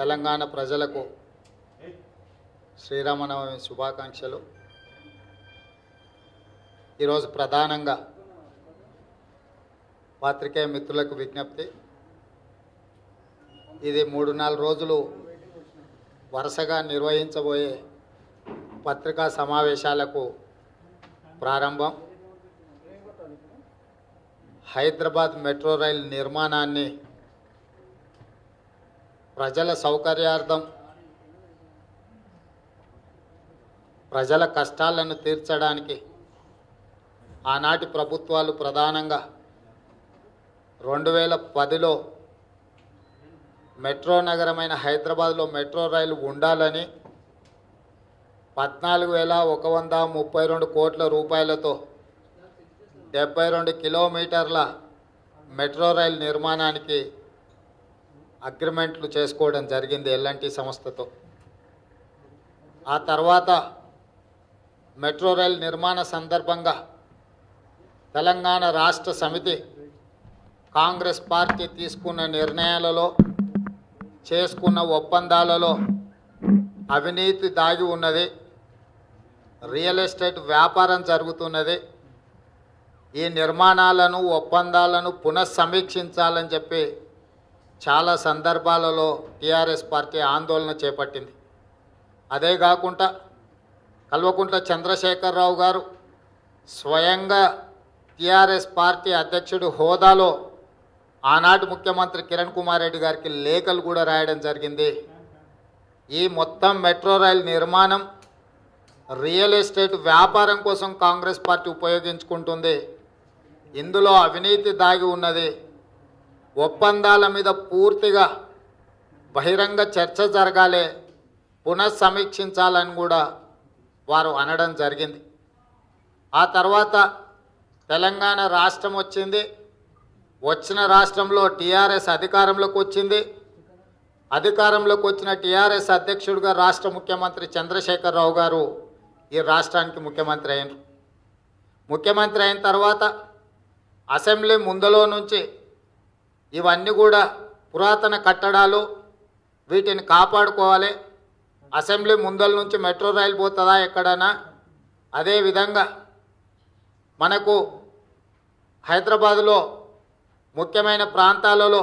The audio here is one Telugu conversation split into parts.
తెలంగాణ ప్రజలకు శ్రీరామనవమి శుభాకాంక్షలు. ఈరోజు ప్రధానంగా పాత్రికేయ మిత్రులకు విజ్ఞప్తి. ఇది మూడు నాలుగు రోజులు వరుసగా నిర్వహించబోయే పత్రికా సమావేశాలకు ప్రారంభం. హైదరాబాద్ మెట్రో రైల్ నిర్మాణాన్ని ప్రజల సౌకర్యార్థం ప్రజల కష్టాలను తీర్చడానికి ఆనాటి ప్రభుత్వాలు ప్రధానంగా రెండు వేల పదిలో మెట్రో నగరమైన హైదరాబాద్లో మెట్రో రైలు ఉండాలని పద్నాలుగు వేల ఒక వంద ముప్పై రెండు కోట్ల రూపాయలతో డెబ్బై రెండు కిలోమీటర్ల మెట్రో రైలు నిర్మాణానికి అగ్రిమెంట్లు చేసుకోవడం జరిగింది ఎల్ఎన్టీ సంస్థతో. ఆ తర్వాత మెట్రో రైల్ నిర్మాణ సందర్భంగా తెలంగాణ రాష్ట్ర సమితి కాంగ్రెస్ పార్టీ తీసుకున్న నిర్ణయాలలో చేసుకున్న ఒప్పందాలలో అవినీతి దాగి ఉన్నది రియల్ ఎస్టేట్ వ్యాపారం జరుగుతున్నది ఈ నిర్మాణాలను ఒప్పందాలను పునఃసమీక్షించాలని చెప్పి చాలా సందర్భాలలో టీఆర్ఎస్ పార్టీ ఆందోళన చేపట్టింది. అదే కాకుండా కల్వకుంట్ల చంద్రశేఖరరావు గారు స్వయంగా టీఆర్ఎస్ పార్టీ అధ్యక్షుడు హోదాలో ఆనాటి ముఖ్యమంత్రి కిరణ్ కుమార్ రెడ్డి గారికి లేఖలు కూడా రాయడం జరిగింది. ఈ మొత్తం మెట్రో రైల్ నిర్మాణం రియల్ ఎస్టేట్ వ్యాపారం కోసం కాంగ్రెస్ పార్టీ ఉపయోగించుకుంటుంది. ఇందులో అవినీతి దాగి ఉన్నది ఒప్పందాల మీద పూర్తిగా బహిరంగ చర్చ జరగాలి పునఃసమీక్షించాలని కూడా వారు అనడం జరిగింది. ఆ తర్వాత తెలంగాణ రాష్ట్రం వచ్చింది. వచ్చిన రాష్ట్రంలో టీఆర్ఎస్ అధికారంలోకి వచ్చింది. అధికారంలోకి వచ్చిన టీఆర్ఎస్ అధ్యక్షుడిగా రాష్ట్ర ముఖ్యమంత్రి చంద్రశేఖరరావు గారు ఈ రాష్ట్రానికి ముఖ్యమంత్రి అయినారు. ముఖ్యమంత్రి అయిన తర్వాత అసెంబ్లీ ముందులో నుంచి ఇవన్నీ కూడా పురాతన కట్టడాలు. వీటిని కాపాడుకోవాలి. అసెంబ్లీ ముందల నుంచి మెట్రో రైలు పోతుందా ఎక్కడైనా అదేవిధంగా మనకు హైదరాబాదులో ముఖ్యమైన ప్రాంతాలలో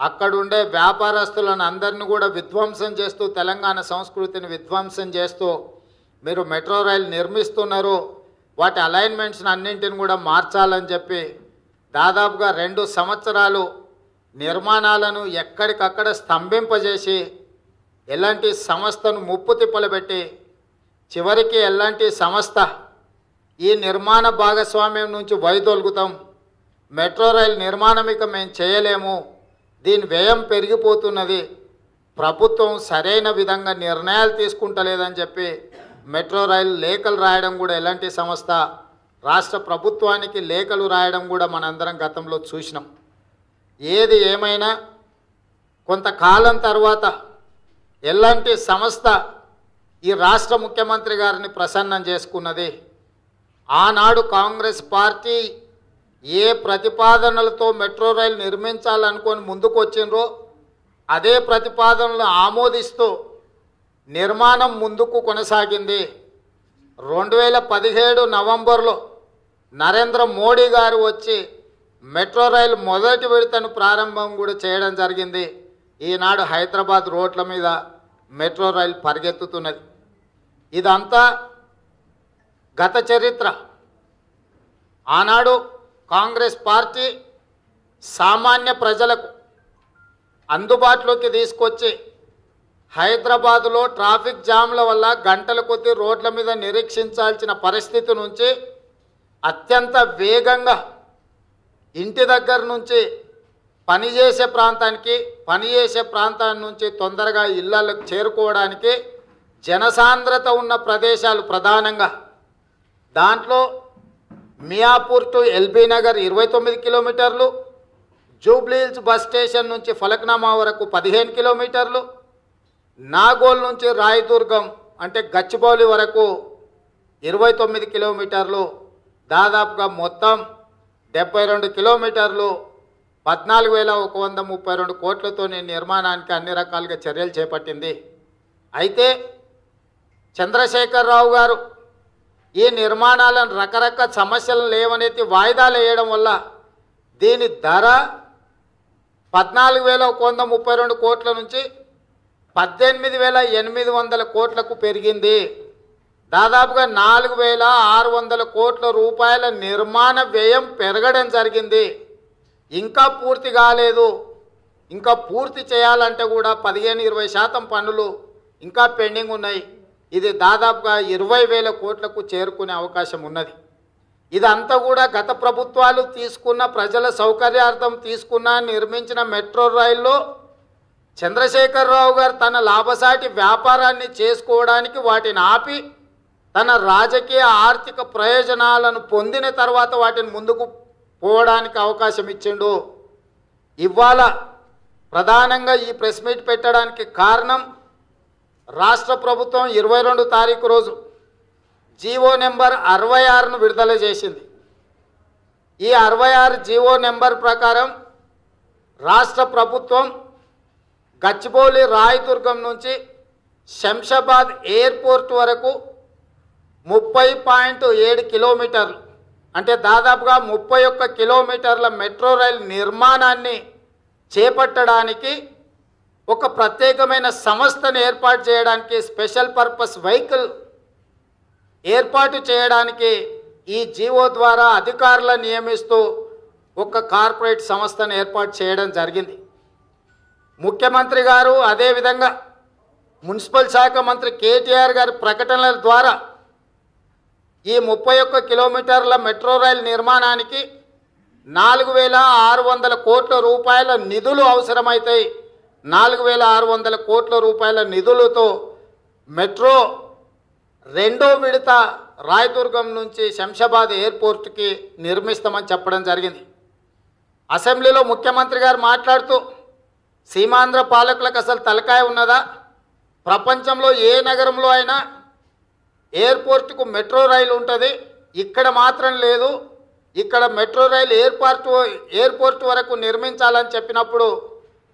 అక్కడుండే వ్యాపారస్తులను అందరిని కూడా విధ్వంసం చేస్తూ తెలంగాణ సంస్కృతిని విధ్వంసం చేస్తూ మీరు మెట్రో రైలు నిర్మిస్తున్నారు. వాటి అలైన్మెంట్స్ని అన్నింటిని కూడా మార్చాలని చెప్పి దాదాపుగా రెండు సంవత్సరాలు నిర్మాణాలను ఎక్కడికక్కడ స్తంభింపజేసి ఎలాంటి సంస్థను ముప్పు తిప్పలుపెట్టి చివరికి ఎలాంటి సంస్థ ఈ నిర్మాణ భాగస్వామ్యం నుంచి వైదొలుగుతాం. మెట్రో రైల్ నిర్మాణం ఇక మేము చేయలేము. దీని వ్యయం పెరిగిపోతున్నది. ప్రభుత్వం సరైన విధంగా నిర్ణయాలు తీసుకుంటలేదని చెప్పి మెట్రో రైలు లేఖలు రాయడం కూడా ఎలాంటి సంస్థ రాష్ట్ర ప్రభుత్వానికి లేఖలు రాయడం కూడా మనందరం గతంలో చూసినాం. ఏది ఏమైనా కొంతకాలం తర్వాత ఎలాంటి సంస్థ ఈ రాష్ట్ర ముఖ్యమంత్రి గారిని ప్రసన్నం చేసుకున్నది? ఆనాడు కాంగ్రెస్ పార్టీ ఏ ప్రతిపాదనలతో మెట్రో రైలు నిర్మించాలనుకొని ముందుకు వచ్చిండ్రో అదే ప్రతిపాదనలు ఆమోదిస్తూ నిర్మాణం ముందుకు కొనసాగింది. రెండు వేల పదిహేడు నవంబర్లో నరేంద్ర మోడీ గారు వచ్చి మెట్రో రైలు మొదటి విడతను ప్రారంభం కూడా చేయడం జరిగింది. ఈనాడు హైదరాబాద్ రోడ్ల మీద మెట్రో రైలు పరిగెత్తుతున్నది. ఇదంతా గత చరిత్ర. ఆనాడు కాంగ్రెస్ పార్టీ సామాన్య ప్రజలకు అందుబాటులోకి తీసుకొచ్చి హైదరాబాదులో ట్రాఫిక్ జామ్ల వల్ల గంటల కొద్దీ రోడ్ల మీద నిరీక్షించాల్సిన పరిస్థితి నుంచి అత్యంత వేగంగా ఇంటి దగ్గర నుంచి పని చేసే ప్రాంతానికి పని చేసే ప్రాంతాన్ని నుంచి తొందరగా ఇళ్ళకు చేరుకోవడానికి జనసాంద్రత ఉన్న ప్రదేశాలు ప్రధానంగా. దాంట్లో మియాపూర్ టు ఎల్బీ నగర్ ఇరవై తొమ్మిది కిలోమీటర్లు జూబ్లీహిల్స్ బస్ స్టేషన్ నుంచి ఫలక్నామా వరకు పదిహేను కిలోమీటర్లు నాగోల్ నుంచి రాయదుర్గం అంటే గచ్చిబౌలి వరకు ఇరవై తొమ్మిది కిలోమీటర్లు దాదాపుగా మొత్తం డెబ్బై రెండు కిలోమీటర్లు పద్నాలుగు వేల ఒక వంద ముప్పై రెండు కోట్లతో నిర్మాణానికి అన్ని రకాలుగా చర్యలు చేపట్టింది. అయితే చంద్రశేఖరరావు గారు ఈ నిర్మాణాలను రకరకాల సమస్యలు లేవనెత్తి వాయిదాలు వేయడం వల్ల దీని ధర పద్నాలుగు వేల ఒక వంద ముప్పై రెండు కోట్ల నుంచి పద్దెనిమిది వేల ఎనిమిది వందల కోట్లకు పెరిగింది. దాదాపుగా నాలుగు వేల ఆరు వందల కోట్ల రూపాయల నిర్మాణ వ్యయం పెరగడం జరిగింది. ఇంకా పూర్తి కాలేదు. ఇంకా పూర్తి చేయాలంటే కూడా పదిహేను ఇరవై శాతం పనులు ఇంకా పెండింగ్ ఉన్నాయి. ఇది దాదాపుగా ఇరవై వేల కోట్లకు చేరుకునే అవకాశం ఉన్నది. ఇదంతా కూడా గత ప్రభుత్వాలు తీసుకున్న ప్రజల సౌకర్యార్థం తీసుకున్న నిర్మించిన మెట్రో రైల్లో చంద్రశేఖరరావు గారు తన లాభసాటి వ్యాపారాన్ని చేసుకోవడానికి వాటిని ఆపి తన రాజకీయ ఆర్థిక ప్రయోజనాలను పొందిన తర్వాత వాటిని ముందుకు పోవడానికి అవకాశం ఇచ్చిండు. ఇవాళ ప్రధానంగా ఈ ప్రెస్ మీట్ పెట్టడానికి కారణం రాష్ట్ర ప్రభుత్వం ఇరవై రెండు తారీఖు రోజు జీవో నెంబర్ అరవై ఆరును విడుదల చేసింది. ఈ అరవై ఆరు జీవో నెంబర్ ప్రకారం రాష్ట్ర ప్రభుత్వం గచ్చిబౌలి రాయదుర్గం నుంచి శంషాబాద్ ఎయిర్పోర్ట్ వరకు ముప్పై పాయింట్ ఏడు కిలోమీటర్లు. అంటే దాదాపుగా ముప్పై ఒక్క కిలోమీటర్ల మెట్రో రైల్ నిర్మాణాన్ని చేపట్టడానికి ఒక ప్రత్యేకమైన సంస్థను ఏర్పాటు చేయడానికి స్పెషల్ పర్పస్ వెహికల్ ఏర్పాటు చేయడానికి ఈ జీవో ద్వారా అధికారులను నియమిస్తూ ఒక కార్పొరేట్ సంస్థను ఏర్పాటు చేయడం జరిగింది. ముఖ్యమంత్రి గారు అదేవిధంగా మున్సిపల్ శాఖ మంత్రి కేటీఆర్ గారి ప్రకటనల ద్వారా ఈ ముప్పై ఒక్క కిలోమీటర్ల మెట్రో రైల్ నిర్మాణానికి నాలుగు వేల ఆరు వందల కోట్ల రూపాయల నిధులు అవసరమవుతాయి నాలుగు వేల ఆరు వందల కోట్ల రూపాయల నిధులతో మెట్రో రెండో విడత రాయదుర్గం నుంచి శంషాబాద్ ఎయిర్పోర్ట్కి నిర్మిస్తామని చెప్పడం జరిగింది. అసెంబ్లీలో ముఖ్యమంత్రి గారు మాట్లాడుతూ సీమాంధ్ర పాలకులకు అసలు తలకాయ ఉన్నదా? ప్రపంచంలో ఏ నగరంలో అయినా ఎయిర్పోర్ట్కు మెట్రో రైలు ఉంటుంది. ఇక్కడ మాత్రం లేదు. ఇక్కడ మెట్రో రైలు ఎయిర్పోర్ట్ ఎయిర్పోర్ట్ వరకు నిర్మించాలని చెప్పినప్పుడు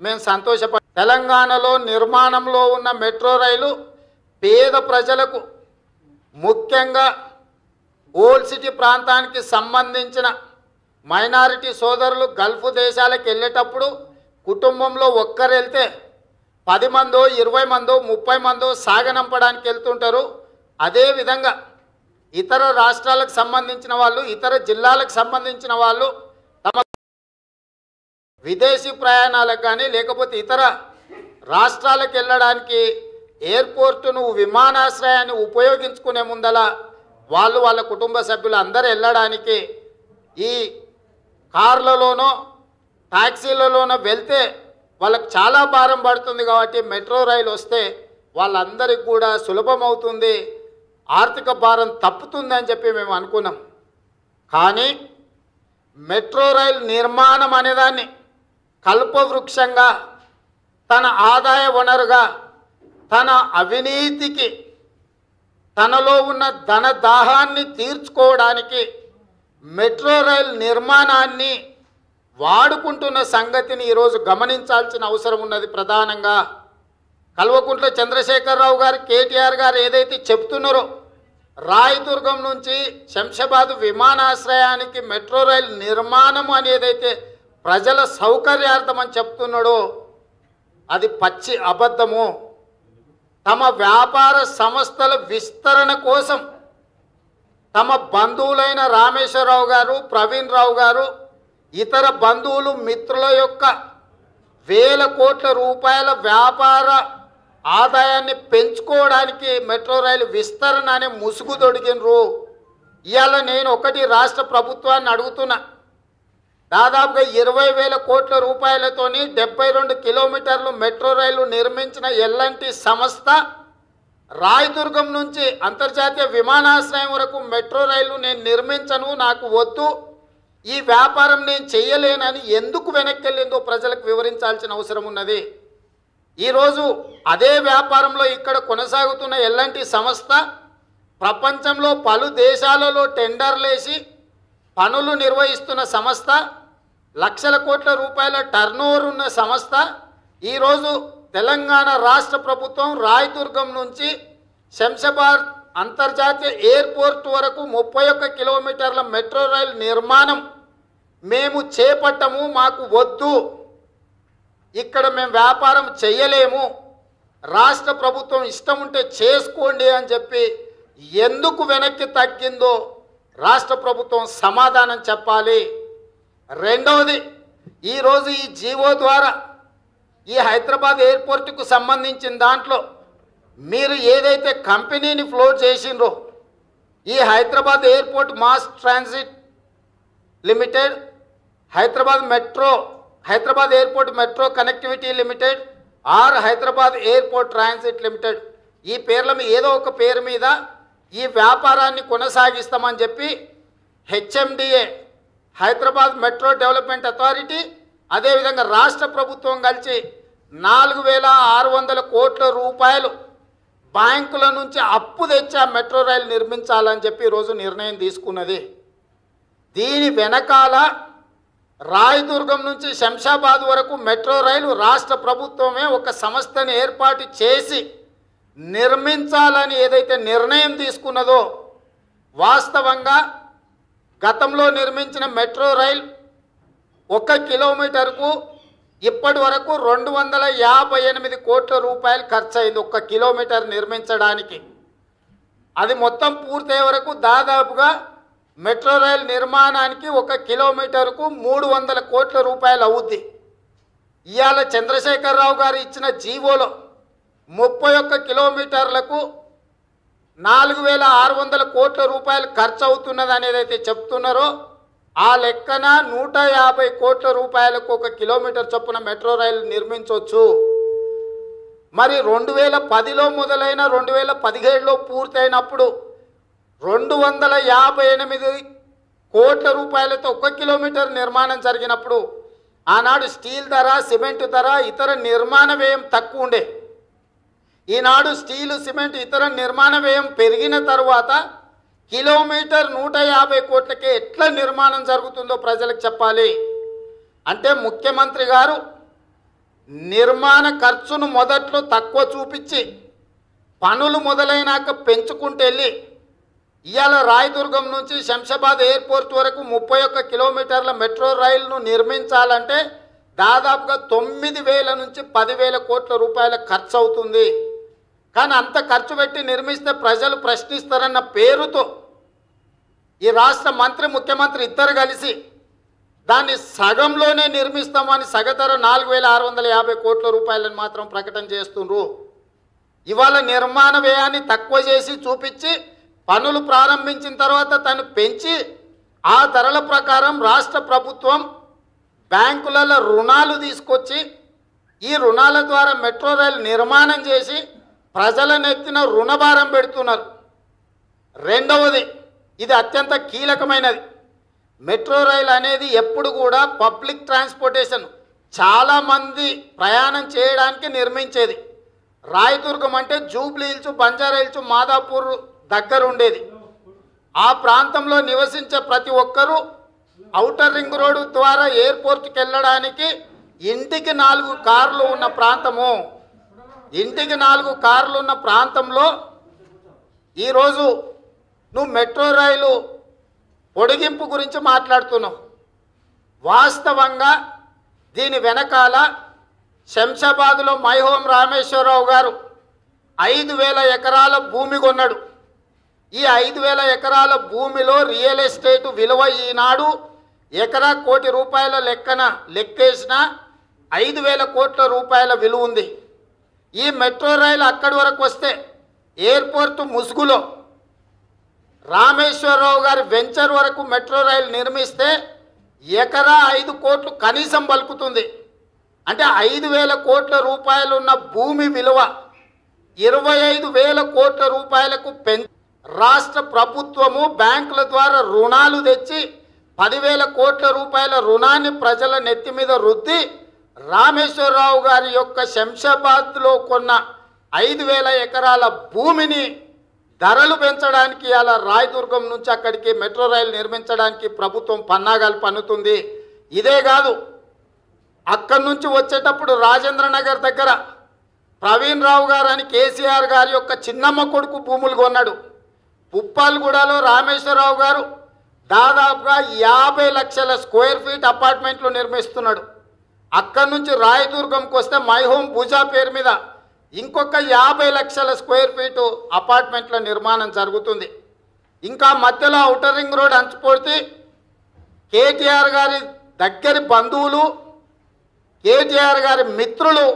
మేము సంతోషపడ తెలంగాణలో నిర్మాణంలో ఉన్న మెట్రో రైలు పేద ప్రజలకు ముఖ్యంగా ఓల్డ్ సిటీ ప్రాంతానికి సంబంధించిన మైనారిటీ సోదరులు గల్ఫ్ దేశాలకు వెళ్ళేటప్పుడు కుటుంబంలో ఒక్కరు వెళ్తే పది మందో ఇరవై మందో ముప్పై మందో సాగనంపడానికి వెళ్తుంటారు. అదేవిధంగా ఇతర రాష్ట్రాలకు సంబంధించిన వాళ్ళు ఇతర జిల్లాలకు సంబంధించిన వాళ్ళు తమ విదేశీ ప్రయాణాలకు కానీ లేకపోతే ఇతర రాష్ట్రాలకు వెళ్ళడానికి ఎయిర్పోర్టును విమానాశ్రయాన్ని ఉపయోగించుకునే ముందల వాళ్ళు వాళ్ళ కుటుంబ సభ్యులు అందరు వెళ్ళడానికి ఈ కార్లలోనో టాక్సీలలోనో వెళ్తే వాళ్ళకు చాలా భారం పడుతుంది కాబట్టి మెట్రో రైలు వస్తే వాళ్ళందరికీ కూడా సులభం అవుతుంది ఆర్థిక భారం తప్పుతుంది అని చెప్పి మేము అనుకున్నాం. కానీ మెట్రో రైల్ నిర్మాణం అనేదాన్ని కల్పవృక్షంగా తన ఆదాయ వనరుగా తన అవినీతికి తనలో ఉన్న ధన దాహాన్ని తీర్చుకోవడానికి మెట్రో రైల్ నిర్మాణాన్ని వాడుకుంటున్న సంగతిని ఈరోజు గమనించాల్సిన అవసరం ఉన్నది. ప్రధానంగా కల్వకుంట్ల చంద్రశేఖరరావు గారు కేటీఆర్ గారు ఏదైతే చెప్తున్నారో రాయదుర్గం నుంచి శంషాబాద్ విమానాశ్రయానికి మెట్రో రైల్ నిర్మాణం అనేదైతే ప్రజల సౌకర్యార్థం అని చెప్తున్నాడో అది పచ్చి అబద్ధము. తమ వ్యాపార సంస్థల విస్తరణ కోసం తమ బంధువులైన రామేశ్వరరావు గారు ప్రవీణ్ రావు గారు ఇతర బంధువులు మిత్రుల యొక్క వేల కోట్ల రూపాయల వ్యాపార ఆదాయాన్ని పెంచుకోవడానికి మెట్రో రైలు విస్తరణ అనే ముసుగు దొడిగినరు. ఇవాళ నేను ఒకటి రాష్ట్ర ప్రభుత్వాన్ని అడుగుతున్నా. దాదాపుగా ఇరవై వేల కోట్ల రూపాయలతోని డెబ్బై రెండు కిలోమీటర్లు మెట్రో రైలు నిర్మించిన ఎల్ఎన్టి సంస్థ రాయదుర్గం నుంచి అంతర్జాతీయ విమానాశ్రయం వరకు మెట్రో రైలు నేను నిర్మించను నాకు వద్దు. ఈ వ్యాపారం నేను చేయలేనని ఎందుకు వెనక్కి వెళ్ళిందో ప్రజలకు వివరించాల్సిన అవసరం ఉన్నది. ఈరోజు అదే వ్యాపారంలో ఇక్కడ కొనసాగుతున్న ఎల్లంటి సంస్థ ప్రపంచంలో పలు దేశాలలో టెండర్లేసి పనులు నిర్వహిస్తున్న సంస్థ లక్షల కోట్ల రూపాయల టర్నోవర్ ఉన్న సంస్థ. ఈరోజు తెలంగాణ రాష్ట్ర ప్రభుత్వం రాయదుర్గం నుంచి శంషాబాద్ అంతర్జాతీయ ఎయిర్పోర్ట్ వరకు ముప్పై ఒక్క కిలోమీటర్ల మెట్రో రైల్ నిర్మాణం మేము చేపట్టము మాకు వద్దు. ఇక్కడ మేము వ్యాపారం చేయలేము. రాష్ట్ర ప్రభుత్వం ఇష్టం ఉంటే చేసుకోండి అని చెప్పి ఎందుకు వెనక్కి తగ్గిందో రాష్ట్ర ప్రభుత్వం సమాధానం చెప్పాలి. రెండవది ఈరోజు ఈ జీవో ద్వారా ఈ హైదరాబాద్ ఎయిర్పోర్టుకు సంబంధించిన దాంట్లో మీరు ఏదైతే కంపెనీని ఫ్లోట్ చేసిండ్రో ఈ Hyderabad airport mass transit limited Hyderabad metro Hyderabad airport metro connectivity limited or Hyderabad airport transit limited. ఈ పేర్ల మీద ఏదో ఒక పేరు మీద ఈ వ్యాపారాన్ని కొనసాగిస్తామని చెప్పి HMDA Hyderabad metro development authority అదేవిధంగా రాష్ట్ర ప్రభుత్వం కలిసి నాలుగు వేల ఆరు వందల కోట్ల రూపాయలు బ్యాంకుల నుంచి అప్పు తెచ్చి ఆ మెట్రో రైలు నిర్మించాలని చెప్పి ఈరోజు నిర్ణయం తీసుకున్నది. దీని వెనకాల రాయదుర్గం నుంచి శంషాబాద్ వరకు మెట్రో రైలు రాష్ట్ర ప్రభుత్వమే ఒక సంస్థని ఏర్పాటు చేసి నిర్మించాలని ఏదైతే నిర్ణయం తీసుకున్నదో వాస్తవంగా గతంలో నిర్మించిన మెట్రో రైల్ ఒక కిలోమీటర్కు ఇప్పటి వరకు రెండు వందల యాభై ఎనిమిది కోట్ల రూపాయలు ఖర్చు అయింది ఒక్క కిలోమీటర్ నిర్మించడానికి. అది మొత్తం పూర్తయ్యే వరకు దాదాపుగా మెట్రో రైల్ నిర్మాణానికి ఒక కిలోమీటర్కు మూడు వందల కోట్ల రూపాయలు అవుద్ది. ఇవాళ చంద్రశేఖరరావు గారు ఇచ్చిన జీవోలో ముప్పై ఒక్క కిలోమీటర్లకు నాలుగు వేల ఆరు వందల కోట్ల రూపాయలు ఖర్చు అవుతున్నది అనేది అయితే చెప్తున్నారో ఆ లెక్కన నూట యాభై కోట్ల రూపాయలకు ఒక కిలోమీటర్ చొప్పున మెట్రో రైలు నిర్మించవచ్చు. మరి రెండు వేల పదిలో మొదలైన రెండు వేల పదిహేడులో పూర్తయినప్పుడు రెండు వందల యాభై ఎనిమిది కోట్ల రూపాయలతో ఒక కిలోమీటర్ నిర్మాణం జరిగినప్పుడు ఆనాడు స్టీల్ ధర సిమెంట్ ధర ఇతర నిర్మాణ వ్యయం తక్కువ ఉండే. ఈనాడు స్టీలు సిమెంట్ ఇతర నిర్మాణ వ్యయం పెరిగిన తరువాత కిలోమీటర్ నూట యాభై కోట్లకే ఎట్లా నిర్మాణం జరుగుతుందో ప్రజలకు చెప్పాలి. అంటే ముఖ్యమంత్రి గారు నిర్మాణ ఖర్చును మొదట్లో తక్కువ చూపించి పనులు మొదలైనాక పెంచుకుంటూ వెళ్ళి ఇవాళ రాయదుర్గం నుంచి శంషాబాద్ ఎయిర్పోర్ట్ వరకు ముప్పై ఒక్క కిలోమీటర్ల మెట్రో రైలును నిర్మించాలంటే దాదాపుగా తొమ్మిది వేల నుంచి పదివేల కోట్ల రూపాయల ఖర్చు అవుతుంది కానీ అంత ఖర్చు పెట్టి నిర్మిస్తే ప్రజలు ప్రశ్నిస్తారన్న పేరుతో ఈ రాష్ట్ర మంత్రి ముఖ్యమంత్రి ఇద్దరు కలిసి దాన్ని సగంలోనే నిర్మిస్తామని సగతర నాలుగు వేల ఆరు వందల యాభై కోట్ల రూపాయలను మాత్రం ప్రకటన చేస్తుండ్రు. ఇవాళ నిర్మాణ వ్యయాన్ని తక్కువ చేసి చూపించి పనులు ప్రారంభించిన తర్వాత తను పెంచి ఆ ధరల ప్రకారం రాష్ట్ర ప్రభుత్వం బ్యాంకులలో రుణాలు తీసుకొచ్చి ఈ రుణాల ద్వారా మెట్రో రైలు నిర్మాణం చేసి ప్రజల నెత్తిన రుణభారం పెడుతున్నారు. రెండవది ఇది అత్యంత కీలకమైనది. మెట్రో రైలు అనేది ఎప్పుడు కూడా పబ్లిక్ ట్రాన్స్పోర్టేషన్ చాలామంది ప్రయాణం చేయడానికి నిర్మించేది. రాయదుర్గం అంటే జూబ్లీ హిల్స్ బంజారా హిల్స్ మాదాపూర్ దగ్గర ఉండేది. ఆ ప్రాంతంలో నివసించే ప్రతి ఒక్కరూ ఔటర్ రింగ్ రోడ్డు ద్వారా ఎయిర్పోర్ట్కి వెళ్ళడానికి ఇంటికి నాలుగు కార్లు ఉన్న ప్రాంతము. ఇంటికి నాలుగు కార్లు ఉన్న ప్రాంతంలో ఈరోజు నువ్వు మెట్రో రైలు పొడిగింపు గురించి మాట్లాడుతున్నావు. వాస్తవంగా దీని వెనకాల శంషాబాద్లో మైహోం రామేశ్వరరావు గారు ఐదు వేల ఎకరాల భూమి కొన్నాడు. ఈ ఐదు వేల ఎకరాల భూమిలో రియల్ ఎస్టేట్ విలువ ఈనాడు ఎకరా కోటి రూపాయల లెక్కన లెక్కేసిన ఐదు వేల కోట్ల రూపాయల విలువ ఉంది. ఈ మెట్రో రైలు అక్కడి వరకు వస్తే ఎయిర్పోర్ట్ ముసుగులో రామేశ్వరరావు గారి వెంచర్ వరకు మెట్రో రైలు నిర్మిస్తే ఎకరా ఐదు కోట్లు కనీసం పలుకుతుంది అంటే ఐదు వేల కోట్ల రూపాయలు ఉన్న భూమి విలువ ఇరవై ఐదు వేల కోట్ల రూపాయలకు పెంచ రాష్ట్ర ప్రభుత్వము బ్యాంకుల ద్వారా రుణాలు తెచ్చి పదివేల కోట్ల రూపాయల రుణాన్ని ప్రజల నెత్తి మీద రుద్ది రామేశ్వరరావు గారి యొక్క శంషాబాద్లో కొన్న ఐదు వేల ఎకరాల భూమిని ధరలు పెంచడానికి అలా రాయదుర్గం నుంచి అక్కడికి మెట్రో రైలు నిర్మించడానికి ప్రభుత్వం పన్నాగాలు పన్నుతుంది. ఇదే కాదు అక్కడి నుంచి వచ్చేటప్పుడు రాజేంద్ర నగర్ దగ్గర ప్రవీణ్ రావు గారు అని కేసీఆర్ గారి యొక్క చిన్నమ్మ కొడుకు భూములు కొన్నాడు. ఉప్పాలగూడలో రామేశ్వరరావు గారు దాదాపుగా యాభై లక్షల స్క్వేర్ ఫీట్ అపార్ట్మెంట్లు నిర్మిస్తున్నాడు. అక్కడి నుంచి రాయదుర్గంకి వస్తే మై హోమ్ పూజా పేరు మీద ఇంకొక యాభై లక్షల స్క్వేర్ ఫీటు అపార్ట్మెంట్ల నిర్మాణం జరుగుతుంది. ఇంకా మధ్యలో అవుటర్ రింగ్ రోడ్ అంచుపోతే కేటీఆర్ గారి దగ్గరి బంధువులు కేటీఆర్ గారి మిత్రులు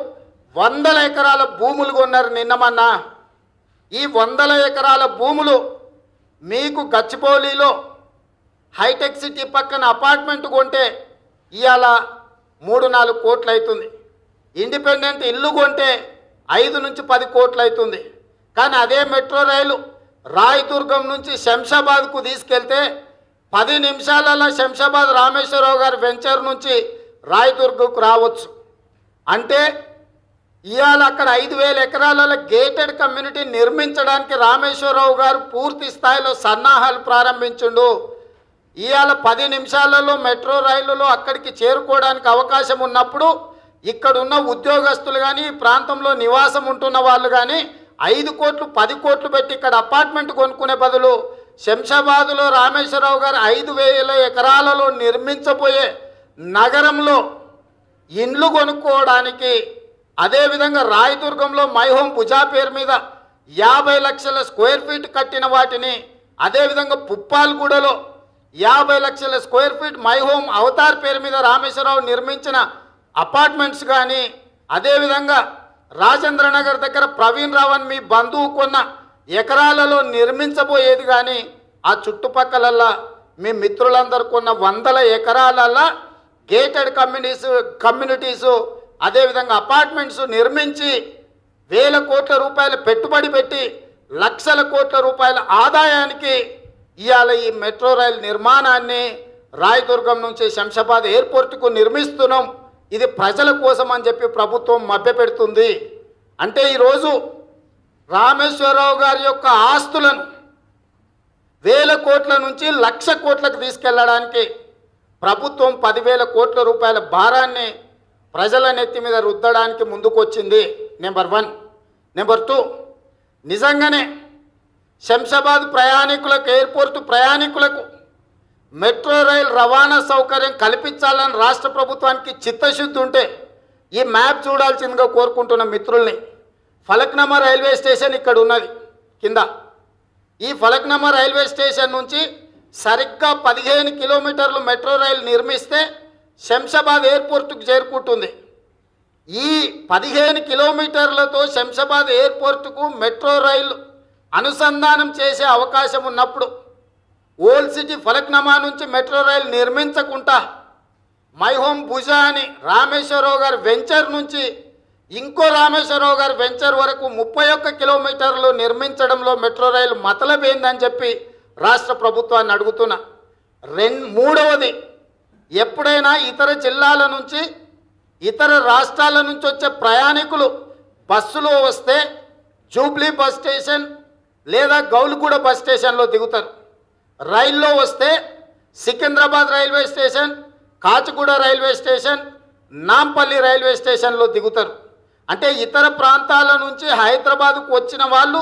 వందల ఎకరాల భూములు కొన్నారు నిన్నమన్నా ఈ వందల ఎకరాల భూములు మీకు గచ్చిబౌలిలో హైటెక్ సిటీ పక్కన అపార్ట్మెంట్ కొంటే ఇవాళ మూడు నాలుగు కోట్లు అవుతుంది ఇండిపెండెంట్ ఇల్లు కొంటే ఐదు నుంచి పది కోట్లు అవుతుంది కానీ అదే మెట్రో రైలు రాయదుర్గం నుంచి శంషాబాద్కు తీసుకెళ్తే పది నిమిషాలలో శంషాబాద్ రామేశ్వరరావు గారి వెంచర్ నుంచి రాయదుర్గకు రావచ్చు. అంటే ఇవాళ అక్కడ ఐదు వేల ఎకరాలలో గేటెడ్ కమ్యూనిటీ నిర్మించడానికి రామేశ్వరరావు గారు పూర్తి స్థాయిలో సన్నాహాలు ప్రారంభించిండు. ఇవాళ పది నిమిషాలలో మెట్రో రైలులో అక్కడికి చేరుకోవడానికి అవకాశం ఉన్నప్పుడు ఇక్కడున్న ఉద్యోగస్తులు కానీ ఈ ప్రాంతంలో నివాసం ఉంటున్న వాళ్ళు కానీ ఐదు కోట్లు పది కోట్లు పెట్టి ఇక్కడ అపార్ట్మెంట్ కొనుక్కునే బదులు శంషాబాదులో రామేశ్వరరావు గారు ఐదు వేల ఎకరాలలో నిర్మించబోయే నగరంలో ఇండ్లు కొనుక్కోవడానికి అదేవిధంగా రాయదుర్గంలో మైహోం భుజా పేరు మీద యాభై లక్షల స్క్వేర్ ఫీట్ కట్టిన వాటిని అదేవిధంగా పుప్పాల్గూడలో యాభై లక్షల స్క్వేర్ ఫీట్ మైహోమ్ అవతార్ పేరు మీద రామేశ్వరరావు నిర్మించిన అపార్ట్మెంట్స్ కానీ అదేవిధంగా రాజేంద్ర నగర్ దగ్గర ప్రవీణ్ రావు అని మీ బంధువు కొన్న ఎకరాలలో నిర్మించబోయేది కానీ ఆ చుట్టుపక్కలల్లా మీ మిత్రులందరూ కొన్న వందల ఎకరాలల్లా గేటెడ్ కమ్యూనిటీస్ కమ్యూనిటీసు అదేవిధంగా అపార్ట్మెంట్స్ నిర్మించి వేల కోట్ల రూపాయల పెట్టుబడి పెట్టి లక్షల కోట్ల రూపాయల ఆదాయానికి ఇవాళ ఈ మెట్రో రైల్ నిర్మాణాన్ని రాయదుర్గం నుంచి శంషాబాద్ ఎయిర్పోర్ట్కు నిర్మిస్తున్నాం. ఇది ప్రజల కోసం అని చెప్పి ప్రభుత్వం మభ్యపెడుతుంది. అంటే ఈరోజు రామేశ్వరరావు గారి యొక్క ఆస్తులను వేల కోట్ల నుంచి లక్ష కోట్లకు తీసుకెళ్ళడానికి ప్రభుత్వం పదివేల కోట్ల రూపాయల భారాన్ని ప్రజల నెత్తి మీద రుద్దడానికి ముందుకొచ్చింది నెంబర్ వన్. నెంబర్ టూ నిజంగానే శంషాబాద్ ప్రయాణికులకు ఎయిర్పోర్టు ప్రయాణికులకు మెట్రో రైల్ రవాణా సౌకర్యం కల్పించాలని రాష్ట్ర ప్రభుత్వానికి చిత్తశుద్ధి ఉంటే ఈ మ్యాప్ చూడాల్సిందిగా కోరుకుంటున్న మిత్రుల్ని ఫలక్నమా రైల్వే స్టేషన్ ఇక్కడ ఉన్నది కింద. ఈ ఫలక్నమా రైల్వే స్టేషన్ నుంచి సరిగ్గా పదిహేను కిలోమీటర్లు మెట్రో రైలు నిర్మిస్తే శంషాబాద్ ఎయిర్పోర్టుకు చేరుకుంటుంది. ఈ పదిహేను కిలోమీటర్లతో శంషాబాద్ ఎయిర్పోర్టుకు మెట్రో రైలు అనుసంధానం చేసే అవకాశం ఉన్నప్పుడు ఓల్డ్ సిటీ ఫలక్నమా నుంచి మెట్రో రైలు నిర్మించకుండా మైహోమ్ భుజ అని రామేశ్వరరావు గారి వెంచర్ నుంచి ఇంకో రామేశ్వరరావు గారి వెంచర్ వరకు ముప్పై ఒక్క కిలోమీటర్లు నిర్మించడంలో మెట్రో రైలు మతలబేందని చెప్పి రాష్ట్ర ప్రభుత్వాన్ని అడుగుతున్నా. రెండు మూడవది ఎప్పుడైనా ఇతర జిల్లాల నుంచి ఇతర రాష్ట్రాల నుంచి వచ్చే ప్రయాణికులు బస్సులో వస్తే జూబ్లీ బస్ స్టేషన్ లేదా గౌలుగూడ బస్ స్టేషన్లో దిగుతారు. రైల్లో వస్తే Secunderabad railway station Kacheguda railway station Nampally railway స్టేషన్లో దిగుతారు. అంటే ఇతర ప్రాంతాల నుంచి హైదరాబాద్కు వచ్చిన వాళ్ళు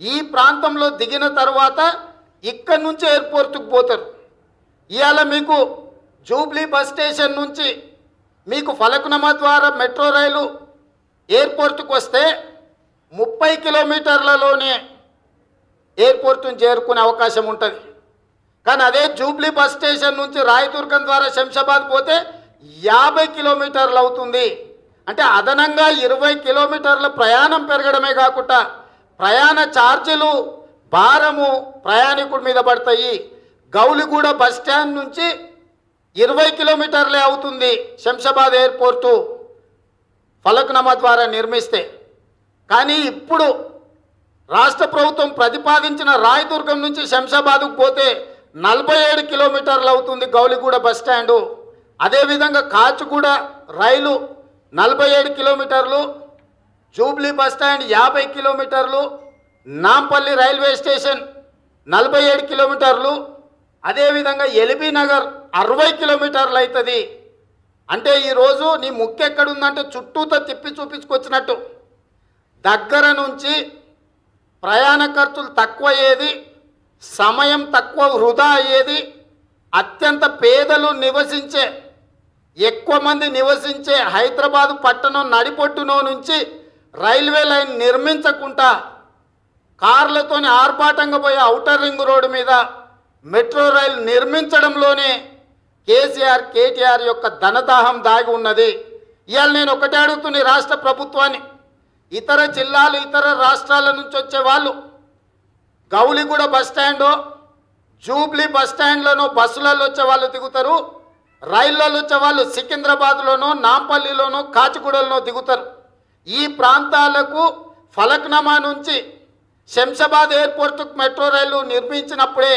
ఈ ప్రాంతంలో దిగిన తర్వాత ఇక్కడి నుంచి ఎయిర్పోర్ట్కి పోతారు. ఇవాళ మీకు జూబ్లీ బస్ స్టేషన్ నుంచి మీకు ఫలకునమా ద్వారా మెట్రో రైలు ఎయిర్పోర్ట్కి వస్తే ముప్పై కిలోమీటర్లలోనే ఎయిర్పోర్ట్ను చేరుకునే అవకాశం ఉంటుంది. కానీ అదే జూబ్లీ బస్ స్టేషన్ నుంచి రాయదుర్గం ద్వారా శంషాబాద్ పోతే యాభై కిలోమీటర్లు అవుతుంది. అంటే అదనంగా ఇరవై కిలోమీటర్ల ప్రయాణం పెరగడమే కాకుండా ప్రయాణ ఛార్జీలు భారము ప్రయాణికుడి మీద పడతాయి. గౌలిగూడ బస్ స్టాండ్ నుంచి ఇరవై కిలోమీటర్లే అవుతుంది శంషాబాద్ ఎయిర్పోర్టు ఫలక్నమా ద్వారా నిర్మిస్తే. కానీ ఇప్పుడు రాష్ట్ర ప్రభుత్వం ప్రతిపాదించిన రాయదుర్గం నుంచి శంషాబాద్కు పోతే నలభై ఏడు కిలోమీటర్లు అవుతుంది గౌలిగూడ బస్ అదేవిధంగా కాచిగూడ రైలు నలభై ఏడు కిలోమీటర్లు జూబ్లీ బస్ స్టాండ్ యాభై కిలోమీటర్లు నాంపల్లి రైల్వే స్టేషన్ నలభై ఏడు కిలోమీటర్లు అదేవిధంగా ఎల్బీ నగర్ అరవై కిలోమీటర్లు అవుతుంది. అంటే ఈరోజు నీ ముక్కు ఎక్కడుందంటే చుట్టూతో తిప్పి చూపించుకొచ్చినట్టు. దగ్గర నుంచి ప్రయాణ ఖర్చులు తక్కువ అయ్యేది సమయం తక్కువ వృధా అయ్యేది అత్యంత పేదలు నివసించే ఎక్కువ మంది నివసించే హైదరాబాదు పట్టణం నడిపొట్టునో నుంచి రైల్వే లైన్ నిర్మించకుండా కార్లతోని ఆర్భాటంగా పోయే ఔటర్ రింగ్ రోడ్డు మీద మెట్రో రైలు నిర్మించడంలోనే కేసీఆర్ కేటీఆర్ యొక్క ధనదాహం దాగి ఉన్నది. ఇవాళ నేను ఒకటే అడుగుతున్న రాష్ట్ర ప్రభుత్వాన్ని. ఇతర జిల్లాలు ఇతర రాష్ట్రాల నుంచి వచ్చే వాళ్ళు గౌలిగూడ బస్ జూబ్లీ బస్ స్టాండ్లోనో బస్సులలో వచ్చే వాళ్ళు దిగుతారు. రైళ్ళలో వచ్చే వాళ్ళు సికింద్రాబాద్లోనో నాంపల్లిలోనో కాచిగూడలోనో దిగుతారు. ఈ ప్రాంతాలకు ఫలక్నమా నుంచి శంషాబాద్ ఎయిర్పోర్టుకు మెట్రో రైలు నిర్మించినప్పుడే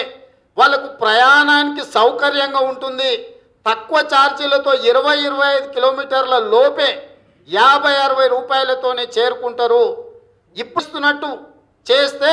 వాళ్ళకు ప్రయాణానికి సౌకర్యంగా ఉంటుంది. తక్కువ ఛార్జీలతో ఇరవై ఇరవై ఐదు కిలోమీటర్ల లోపే యాభై అరవై రూపాయలతోనే చేరుకుంటారు. ఇప్పిస్తున్నట్టు చేస్తే